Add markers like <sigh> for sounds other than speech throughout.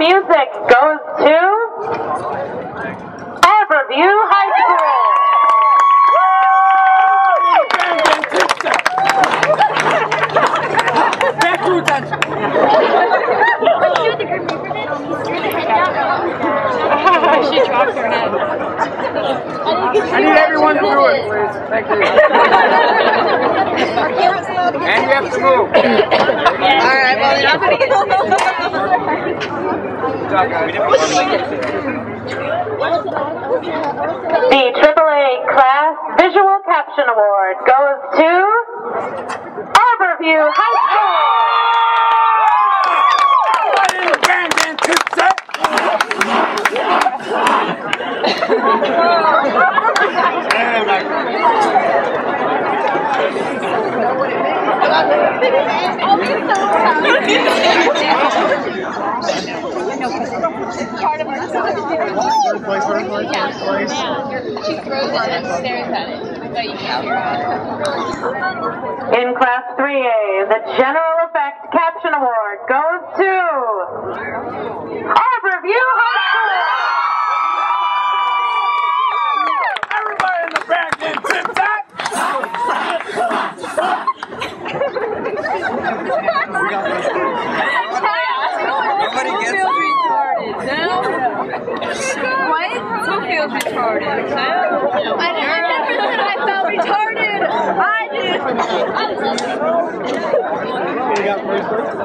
music goes to Arbor View High School. Back to attention. I need everyone to do it, please. Thank you. <laughs> and you have to move. <coughs> All right, well, you're not going to Good. The AAA Class Visual Caption Award goes to Arborview High <laughs> She throws it and stares at it. In Class 3A, the General Effect Caption Award goes to Arborview High Everybody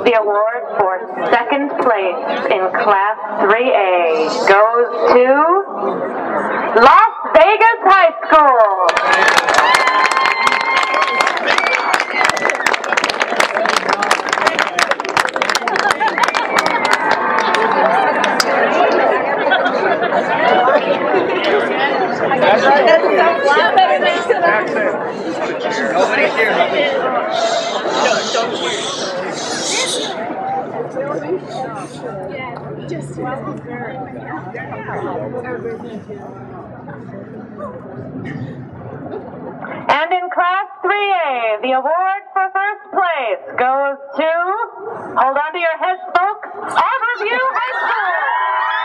The award for second place in Class 3A goes to Las Vegas High School. And in Class 3A, the award for first place goes to, hold on to your heads, folks, Arborview High School.